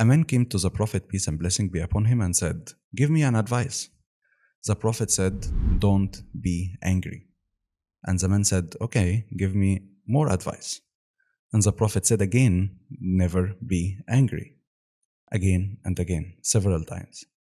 A man came to the Prophet, peace and blessing be upon him, and said, Give me an advice. The Prophet said, Don't be angry. And the man said, Okay, give me more advice. And the Prophet said again, Never be angry. Again and again, several times.